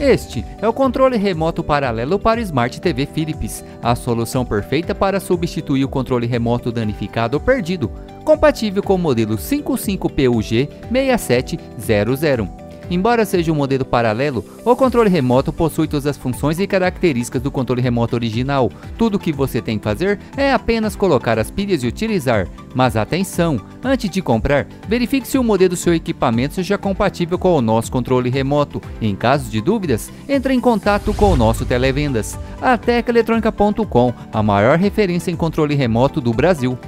Este é o controle remoto paralelo para Smart TV Philips, a solução perfeita para substituir o controle remoto danificado ou perdido, compatível com o modelo 55PUG 6700. Embora seja um modelo paralelo, o controle remoto possui todas as funções e características do controle remoto original. Tudo o que você tem que fazer é apenas colocar as pilhas e utilizar. Mas atenção, antes de comprar, verifique se o modelo do seu equipamento seja compatível com o nosso controle remoto. Em caso de dúvidas, entre em contato com o nosso televendas. A Teclaeletrônica.com, a maior referência em controle remoto do Brasil.